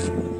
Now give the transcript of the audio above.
principle.